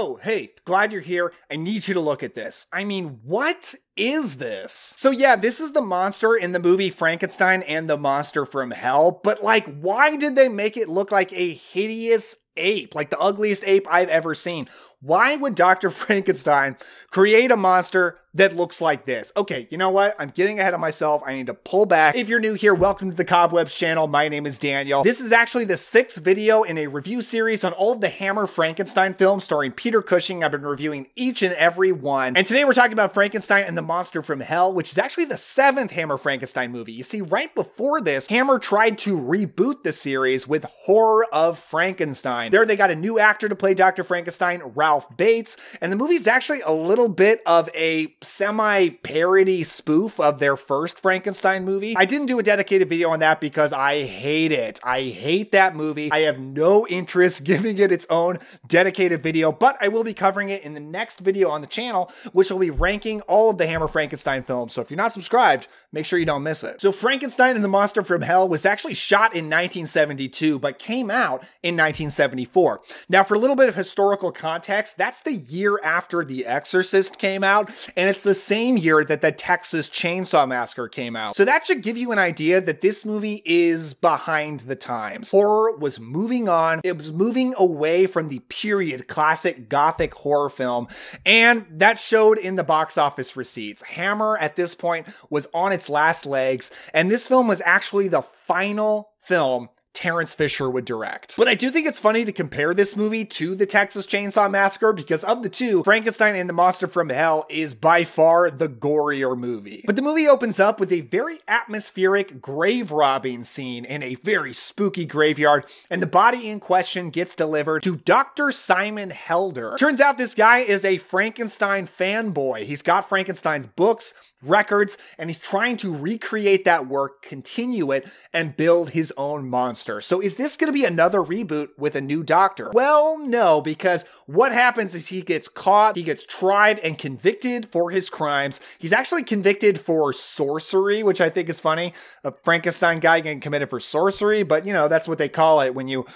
oh, hey, glad you're here. I need you to look at this. I mean, what is this? So yeah, this is the monster in the movie Frankenstein and the Monster from Hell, but like, why did they make it look like a hideous ape, like the ugliest ape I've ever seen? Why would Dr. Frankenstein create a monster that looks like this? Okay, you know what? I'm getting ahead of myself. I need to pull back. If you're new here, welcome to the Cobwebs channel. My name is Daniel. This is actually the sixth video in a review series on all of the Hammer Frankenstein films starring Peter Cushing. I've been reviewing each and every one. And today we're talking about Frankenstein and the Monster from Hell, which is actually the seventh Hammer Frankenstein movie. You see, right before this, Hammer tried to reboot the series with Horror of Frankenstein. There they got a new actor to play Dr. Frankenstein, Ralph Bates, and the movie's actually a little bit of a semi parody spoof of their first Frankenstein movie. I didn't do a dedicated video on that because I hate it. I hate that movie. I have no interest giving it its own dedicated video, but I will be covering it in the next video on the channel, which will be ranking all of the Hammer Frankenstein films. So if you're not subscribed, make sure you don't miss it. So Frankenstein and the Monster from Hell was actually shot in 1972, but came out in 1974. Now, for a little bit of historical context, that's the year after The Exorcist came out, and it's the same year that the Texas Chainsaw Massacre came out. So that should give you an idea that this movie is behind the times. Horror was moving on, it was moving away from the period classic gothic horror film, and that showed in the box office receipts. Hammer at this point was on its last legs, and this film was actually the final film Terence Fisher would direct. But I do think it's funny to compare this movie to the Texas Chainsaw Massacre because of the two, Frankenstein and the Monster from Hell is by far the gorier movie. But the movie opens up with a very atmospheric grave robbing scene in a very spooky graveyard, and the body in question gets delivered to Dr. Simon Helder. Turns out this guy is a Frankenstein fanboy. He's got Frankenstein's books, records, and he's trying to recreate that work, continue it, and build his own monster. So is this going to be another reboot with a new doctor? Well, no, because what happens is he gets caught, he gets tried and convicted for his crimes. He's actually convicted for sorcery, which I think is funny. A Frankenstein guy getting committed for sorcery, but you know, that's what they call it when you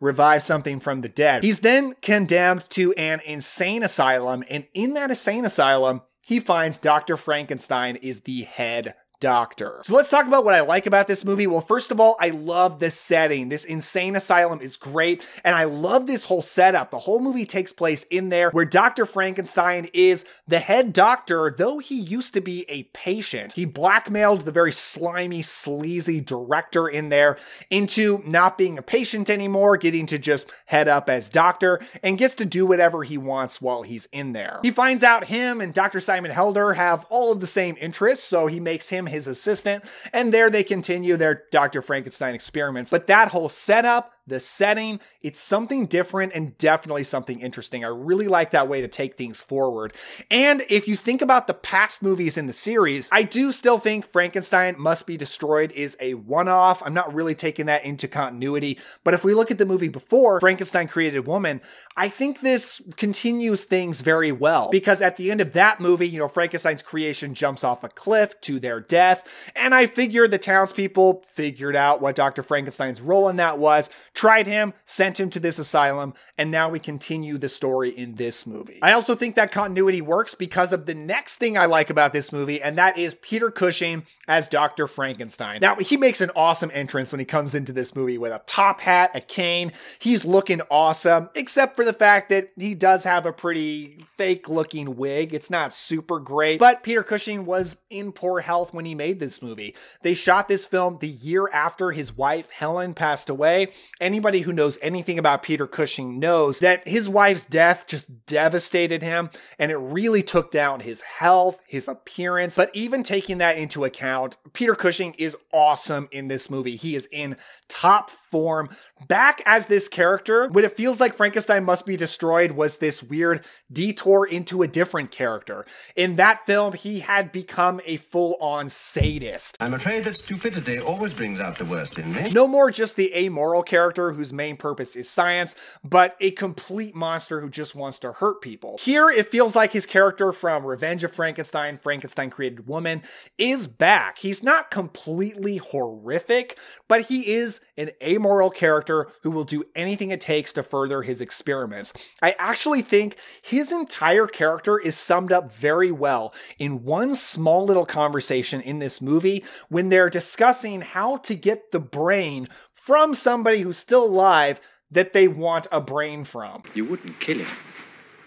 revive something from the dead. He's then condemned to an insane asylum, and in that insane asylum, he finds Dr. Frankenstein is the head doctor. So let's talk about what I like about this movie. Well, first of all, I love the setting. This insane asylum is great, and I love this whole setup. The whole movie takes place in there where Dr. Frankenstein is the head doctor, though he used to be a patient. He blackmailed the very slimy, sleazy director in there into not being a patient anymore, getting to just head up as doctor, and gets to do whatever he wants while he's in there. He finds out him and Dr. Simon Helder have all of the same interests, so he makes him his assistant, and there they continue their Dr. Frankenstein experiments. But that whole setup, the setting, it's something different and definitely something interesting. I really like that way to take things forward. And if you think about the past movies in the series, I do still think Frankenstein Must Be Destroyed is a one off. I'm not really taking that into continuity. But if we look at the movie before, Frankenstein Created Woman, I think this continues things very well because at the end of that movie, you know, Frankenstein's creation jumps off a cliff to their death. And I figure the townspeople figured out what Dr. Frankenstein's role in that was tried him, sent him to this asylum, and now we continue the story in this movie. I also think that continuity works because of the next thing I like about this movie, and that is Peter Cushing as Dr. Frankenstein. Now, he makes an awesome entrance when he comes into this movie with a top hat, a cane. He's looking awesome, except for the fact that he does have a pretty fake looking wig. It's not super great, but Peter Cushing was in poor health when he made this movie. They shot this film the year after his wife, Helen, passed away, and anybody who knows anything about Peter Cushing knows that his wife's death just devastated him and it really took down his health, his appearance. But even taking that into account, Peter Cushing is awesome in this movie. He is in top form, back as this character when it feels like Frankenstein Must Be Destroyed was this weird detour into a different character. In that film, he had become a full on sadist. I'm afraid that stupidity always brings out the worst in me. No more just the amoral character character whose main purpose is science, but a complete monster who just wants to hurt people. Here, it feels like his character from Revenge of Frankenstein, Frankenstein Created Woman, is back. He's not completely horrific, but he is an amoral character who will do anything it takes to further his experiments. I actually think his entire character is summed up very well in one small little conversation in this movie when they're discussing how to get the brain from somebody who's still alive that they want a brain from. You wouldn't kill him.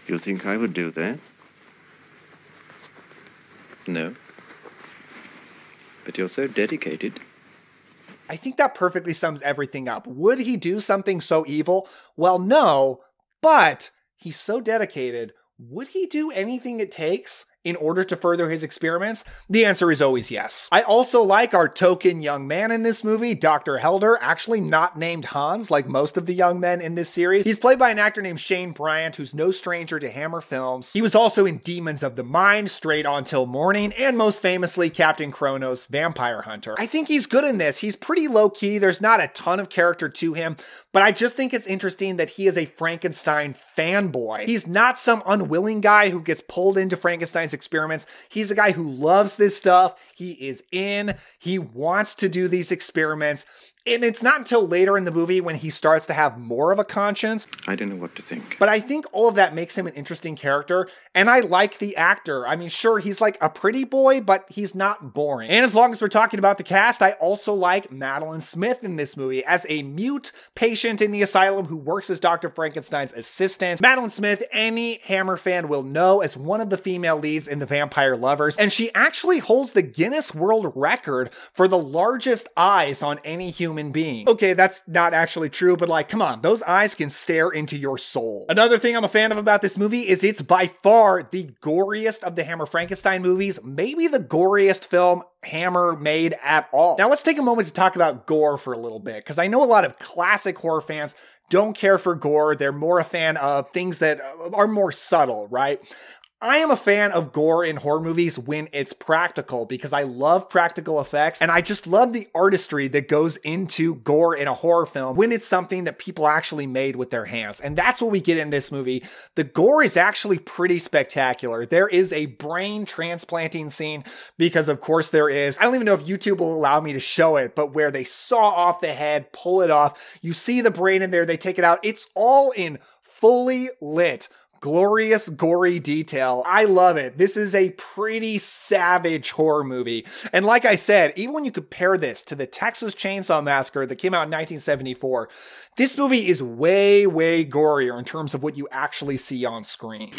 You think I would do that? No. But you're so dedicated. I think that perfectly sums everything up. Would he do something so evil? Well, no, but he's so dedicated. Would he do anything it takes in order to further his experiments? The answer is always yes. I also like our token young man in this movie, Dr. Helder, actually not named Hans like most of the young men in this series. He's played by an actor named Shane Bryant, who's no stranger to Hammer films. He was also in Demons of the Mind, Straight On Till Morning, and most famously Captain Kronos, Vampire Hunter. I think he's good in this. He's pretty low key. There's not a ton of character to him, but I just think it's interesting that he is a Frankenstein fanboy. He's not some unwilling guy who gets pulled into Frankenstein's experiments. He's a guy who loves this stuff. He is in, he wants to do these experiments. And it's not until later in the movie when he starts to have more of a conscience. I don't know what to think. But I think all of that makes him an interesting character. And I like the actor. I mean, sure, he's like a pretty boy, but he's not boring. And as long as we're talking about the cast, I also like Madeline Smith in this movie as a mute patient in the asylum who works as Dr. Frankenstein's assistant. Madeline Smith, any Hammer fan will know as one of the female leads in The Vampire Lovers. And she actually holds the Guinness World Record for the largest eyes on any human human being. Okay, that's not actually true, but like, come on, those eyes can stare into your soul. Another thing I'm a fan of about this movie is it's by far the goriest of the Hammer Frankenstein movies, maybe the goriest film Hammer made at all. Now, let's take a moment to talk about gore for a little bit, because I know a lot of classic horror fans don't care for gore. They're more a fan of things that uh, are more subtle, right? I am a fan of gore in horror movies when it's practical because I love practical effects and I just love the artistry that goes into gore in a horror film when it's something that people actually made with their hands. And that's what we get in this movie. The gore is actually pretty spectacular. There is a brain transplanting scene because, of course, there is. I don't even know if YouTube will allow me to show it, but where they saw off the head, pull it off, you see the brain in there, they take it out. It's all in fully lit glorious, gory detail. I love it. This is a pretty savage horror movie. And like I said, even when you compare this to the Texas Chainsaw Massacre that came out in 1974, this movie is way, way gorier in terms of what you actually see on screen.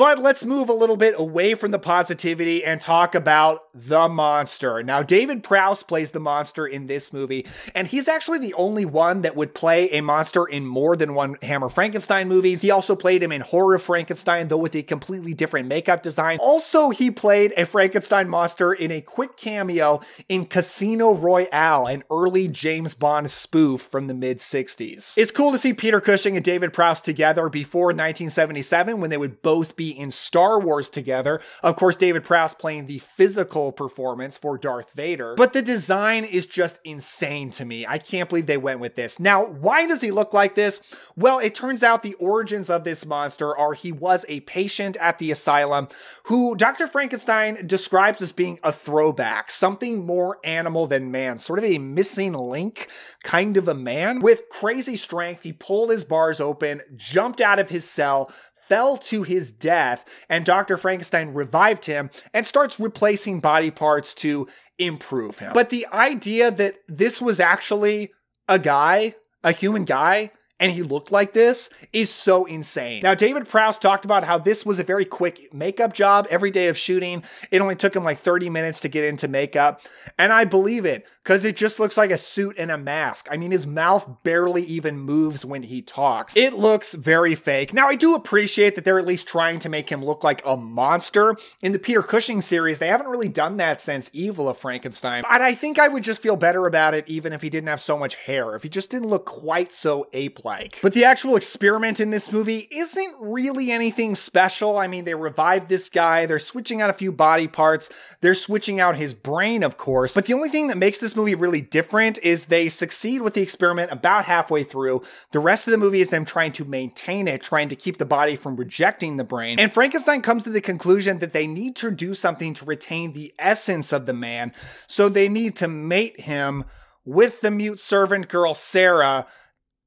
But let's move a little bit away from the positivity and talk about the monster. Now, David Prowse plays the monster in this movie, and he's actually the only one that would play a monster in more than one Hammer Frankenstein movies. He also played him in Horror Frankenstein, though with a completely different makeup design. Also, he played a Frankenstein monster in a quick cameo in Casino Royale, an early James Bond spoof from the mid 60s. It's cool to see Peter Cushing and David Prowse together before 1977 when they would both be in Star Wars together. Of course, David Prowse playing the physical performance for Darth Vader. But the design is just insane to me. I can't believe they went with this. Now, why does he look like this? Well, it turns out the origins of this monster are he was a patient at the asylum who Dr. Frankenstein describes as being a throwback, something more animal than man, sort of a missing link kind of a man. With crazy strength, he pulled his bars open, jumped out of his cell, fell to his death, and Dr. Frankenstein revived him and starts replacing body parts to improve him. But the idea that this was actually a guy, a human guy, and he looked like this is so insane. Now, David Prowse talked about how this was a very quick makeup job every day of shooting. It only took him like 30 minutes to get into makeup. And I believe it because it just looks like a suit and a mask. I mean, his mouth barely even moves when he talks. It looks very fake. Now, I do appreciate that they're at least trying to make him look like a monster. In the Peter Cushing series, they haven't really done that since Evil of Frankenstein. And I think I would just feel better about it even if he didn't have so much hair, if he just didn't look quite so ape like like. But the actual experiment in this movie isn't really anything special. I mean, they revived this guy, they're switching out a few body parts, they're switching out his brain, of course. But the only thing that makes this movie really different is they succeed with the experiment about halfway through. The rest of the movie is them trying to maintain it, trying to keep the body from rejecting the brain. And Frankenstein comes to the conclusion that they need to do something to retain the essence of the man. So they need to mate him with the mute servant girl, Sarah,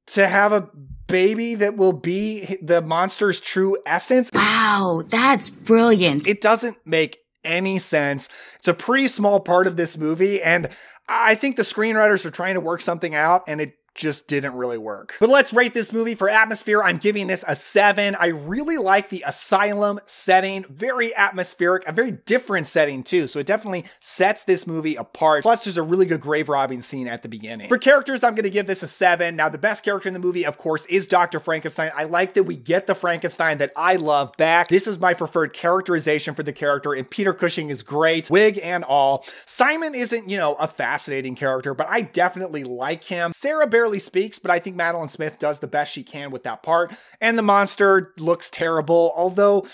to have a baby that will be the monster's true essence. Wow, that's brilliant. It doesn't make any sense. It's a pretty small part of this movie, and I think the screenwriters are trying to work something out, and it just didn't really work. But let's rate this movie for atmosphere. I'm giving this a seven. I really like the asylum setting, very atmospheric, a very different setting too. So it definitely sets this movie apart. Plus, there's a really good grave robbing scene at the beginning. For characters, I'm going to give this a seven. Now, the best character in the movie, of course, is Dr. Frankenstein. I like that we get the Frankenstein that I love back. This is my preferred characterization for the character, and Peter Cushing is great, wig and all. Simon isn't, you know, a fascinating character, but I definitely like him. Sarah Bear speaks, but I think Madeline Smith does the best she can with that part. And the monster looks terrible, although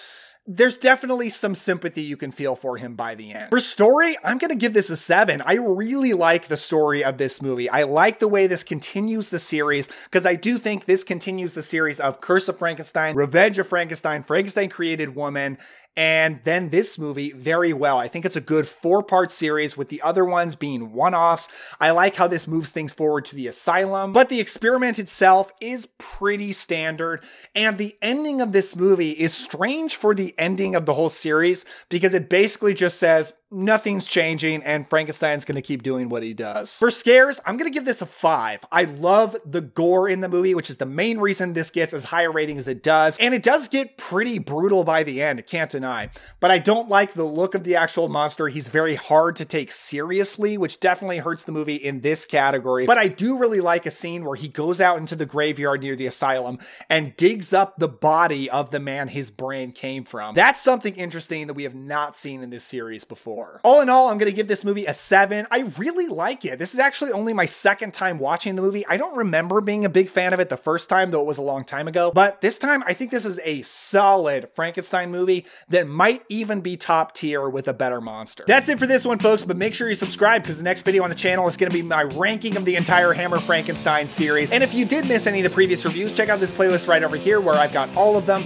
there's definitely some sympathy you can feel for him by the end. For story, I'm going to give this a seven. I really like the story of this movie. I like the way this continues the series because I do think this continues the series of Curse of Frankenstein, Revenge of Frankenstein, Frankenstein Created Woman, and then this movie very well. I think it's a good four part series with the other ones being one offs. I like how this moves things forward to the asylum, but the experiment itself is pretty standard. And the ending of this movie is strange for the ending of the whole series because it basically just says, nothing's changing and Frankenstein's going to keep doing what he does. For scares, I'm going to give this a 5. I love the gore in the movie, which is the main reason this gets as high a rating as it does, and it does get pretty brutal by the end, can't deny. But I don't like the look of the actual monster. He's very hard to take seriously, which definitely hurts the movie in this category. But I do really like a scene where he goes out into the graveyard near the asylum and digs up the body of the man his brain came from. That's something interesting that we have not seen in this series before. All in all, I'm going to give this movie a seven. I really like it. This is actually only my second time watching the movie. I don't remember being a big fan of it the first time, though it was a long time ago. But this time, I think this is a solid Frankenstein movie that might even be top tier with a better monster. That's it for this one, folks, but make sure you subscribe because the next video on the channel is going to be my ranking of the entire Hammer Frankenstein series. And if you did miss any of the previous reviews, check out this playlist right over here where I've got all of them.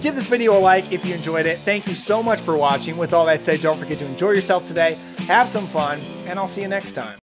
Give this video a like if you enjoyed it. Thank you so much for watching. With all that said, don't forget to enjoy yourself today, have some fun, and I'll see you next time.